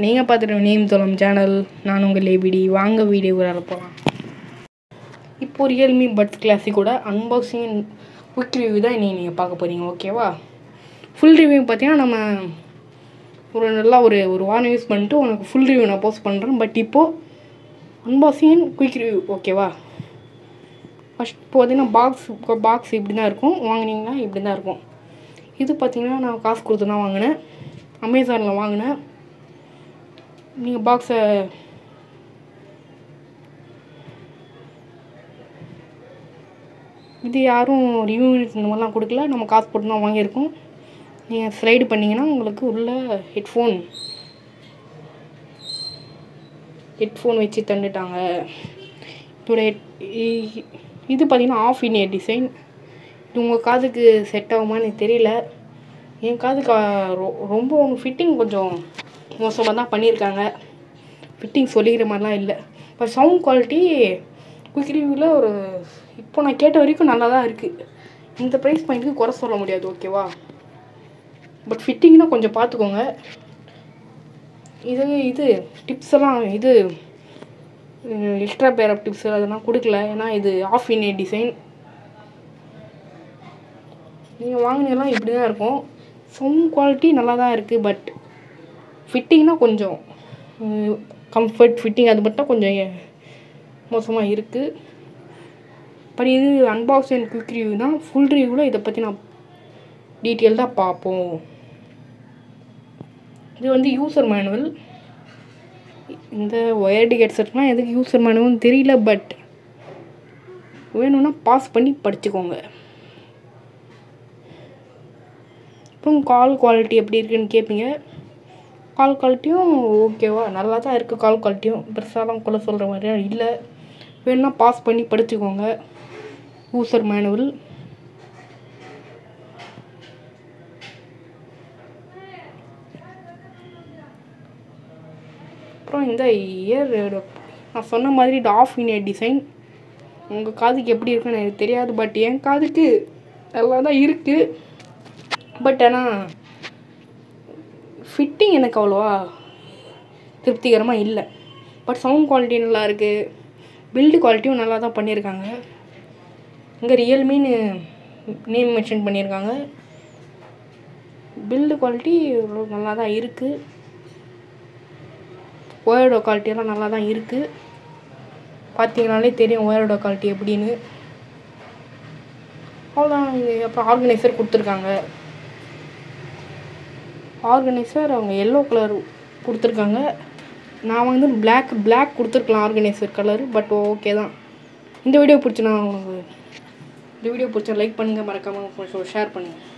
நீங்கள் பார்த்துட்டு name தோலம் channel நான் உங்கள் லேபிடி வாங்க வீடியோக்குள்ள போகலாம் இப்போது ரியல்மி பட்ஸ் கிளாஸிக்கோட அன்பாக்சிங் குவிக் ரிவ்யூ தான் இன்றைக்கி நீங்கள் பார்க்க போகிறீங்க ஓகேவா ஃபுல் ரிவ்யூ பார்த்தீங்கன்னா நம்ம ஒரு நல்லா ஒரு ஒரு வாரம் யூஸ் பண்ணிட்டு உனக்கு ஃபுல் ரிவ்யூ நான் போஸ்ட் பண்ணுறேன் பட் இப்போது அன்பாக்சிங் குயிக் ரிவ்யூ ஓகேவா ஃபஸ்ட் இப்போ பார்த்தீங்கன்னா பாக்ஸ் பாக்ஸ் இப்படி தான் இருக்கும். வாங்கினீங்கன்னா இப்படி தான் இருக்கும். இது பார்த்தீங்கன்னா நான் காசு கொடுத்து தான் வாங்கினேன். அமேசானில் வாங்கினேன். நீங்கள் பாக்ஸை இது யாரும் ரிவ்யூ இந்த மாதிரிலாம் கொடுக்கல. நம்ம காசு போட்டு தான் வாங்கியிருக்கோம். நீங்கள் ஸ்லைடு பண்ணிங்கன்னா உங்களுக்கு உள்ள ஹெட்ஃபோன் ஹெட்ஃபோன் வச்சு தந்துட்டாங்க. இதோட ஹெட் இது பார்த்திங்கன்னா ஆஃப் இன் டிசைன் இது உங்கள் காதுக்கு செட் ஆகுமான்னு எனக்கு தெரியல. என் காதுக்கு ரொ- ரொம்ப ஃபிட்டிங் கொஞ்சம் மோசமாக தான் பண்ணியிருக்காங்க. ஃபிட்டிங் சொல்லிக்கிற மாதிரிலாம் இல்லை. இப்போ சவுண்ட் குவாலிட்டி குயிக் ரிவ்யூவில் ஒரு இப்போ நான் கேட்ட வரைக்கும் நல்லா தான் இருக்குது இந்த ப்ரைஸ் பாயிண்ட்டுக்கு குறை சொல்ல முடியாது ஓகேவா பட் ஃபிட்டிங்னா கொஞ்சம் பார்த்துக்கோங்க. இது இது டிப்ஸ் எல்லாம் இது எக்ஸ்ட்ரா பேர் ஆஃப் டிப்ஸ் அதெல்லாம் கொடுக்கல. ஏன்னா இது ஆஃப் இன் டிசைன் நீங்கள் வாங்கினதெல்லாம் இப்படி தான் இருக்கும். சவுண்ட் குவாலிட்டி நல்லா தான் இருக்குது பட் ஃபிட்டிங்னால் கொஞ்சம் கம்ஃபர்ட் ஃபிட்டிங் அது மட்டும் கொஞ்சம் மோசமாக இருக்குது பட் இது அன்பாக்சிங் குவிக் ரிவ்யூ தான். ஃபுல் ரிவ்யூவில் இதை பற்றி நான் டீட்டெயில்டாக பார்ப்போம். இது வந்து யூசர் மேனுவல் இந்த ஒயர்டு ஹெட்செட்லாம் எதுக்கு யூசர் மேனுவல்னு தெரியல பட் வேணும்னா பாஸ் பண்ணி படிச்சுக்கோங்க. அப்புறம் கால் குவாலிட்டி எப்படி இருக்குன்னு கேட்பீங்க கால் குவாலிட்டியும் ஓகேவா நல்லா தான் இருக்குது கால் குவாலிட்டியும் பெருசாலாம் கொள்ள சொல்கிற மாதிரியும் இல்லை. வேணுன்னா பாஸ் பண்ணி படிச்சுக்கோங்க. யூசர் மேனுவல் அப்புறம் இந்த இயர் நான் சொன்ன மாதிரி இது ஆஃப் இன் டிசைன் உங்கள் காதுக்கு எப்படி இருக்குன்னு எனக்கு தெரியாது பட் என் காதுக்கு நல்லா தான் இருக்குது பட் ஆனால் ஃபிட்டிங் எனக்கு அவ்வளோவா திருப்திகரமாக இல்லை. பட் சவுண்ட் குவாலிட்டி நல்லா இருக்குது பில்டு குவாலிட்டியும் நல்லா தான் பண்ணியிருக்காங்க இங்கே ரியல்மின்னு நேம் மென்ஷன் பண்ணியிருக்காங்க பில்டு குவாலிட்டி நல்லா தான் இருக்குது ஒயரோட குவாலிட்டியெல்லாம் நல்லா தான் இருக்குது பார்த்தீங்கனாலே தெரியும் ஒயர்டோ குவாலிட்டி எப்படின்னு. அவ்வளோதான் அப்புறம் ஆர்கனைசர் கொடுத்துருக்காங்க. ஆர்கனைசர் அவங்க எல்லோ கலர் கொடுத்துருக்காங்க. நான் வந்து பிளாக் பிளாக் கொடுத்துருக்கலாம் ஆர்கனைசர் கலர் பட் ஓகே தான். இந்த வீடியோ பிடிச்சினா உங்களுக்கு இந்த வீடியோ பிடிச்சா லைக் பண்ணுங்கள் மறக்காமல் ஷேர் பண்ணுங்கள்